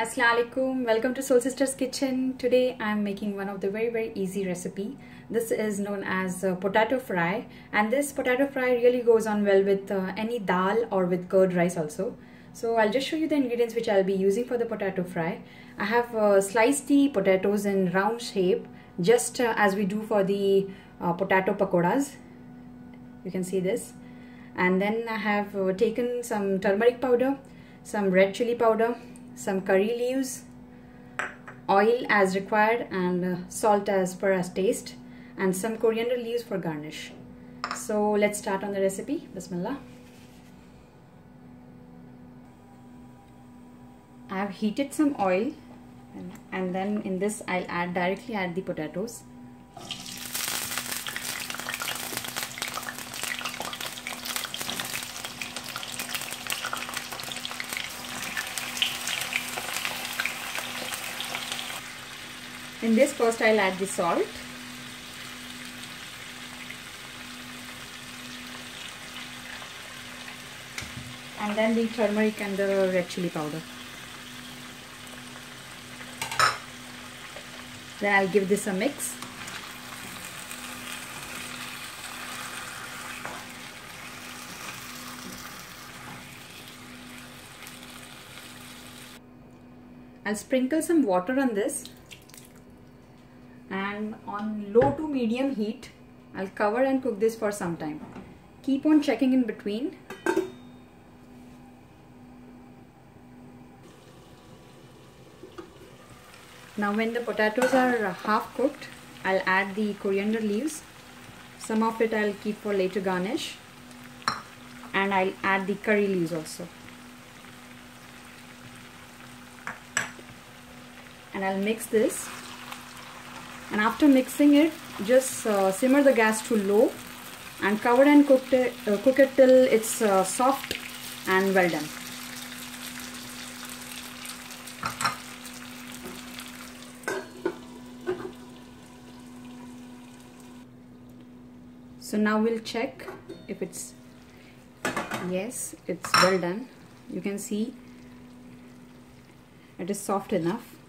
Assalamualaikum. Welcome to Soul Sisters Kitchen. Today I'm making one of the very very easy recipe. This is known as uh, potato fry and this potato fry really goes on well with uh, any dal or with curd rice also. So I'll just show you the ingredients which I'll be using for the potato fry. I have uh, sliced the potatoes in round shape just uh, as we do for the uh, potato pakoras. You can see this. And then I have uh, taken some turmeric powder, some red chili powder, some curry leaves, oil as required and uh, salt as per as taste and some coriander leaves for garnish. So let's start on the recipe. Bismillah. I have heated some oil and, and then in this I'll add directly add the potatoes. In this first I'll add the salt. And then the turmeric and the red chili powder. Then I'll give this a mix. I'll sprinkle some water on this and on low to medium heat I'll cover and cook this for some time. Keep on checking in between. Now when the potatoes are half cooked, I'll add the coriander leaves. Some of it I'll keep for later garnish. And I'll add the curry leaves also. And I'll mix this and after mixing it just uh, simmer the gas to low and cover and cook it, uh, cook it till it's uh, soft and well done. So now we'll check if it's yes it's well done you can see it is soft enough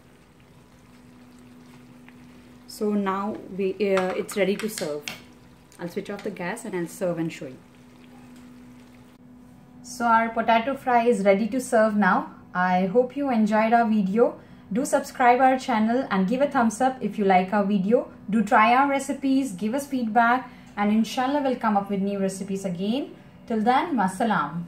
so now we uh, it's ready to serve. I'll switch off the gas and I'll serve and show you. So our potato fry is ready to serve now. I hope you enjoyed our video. Do subscribe our channel and give a thumbs up if you like our video. Do try our recipes give us feedback and inshallah we'll come up with new recipes again. Till then masalam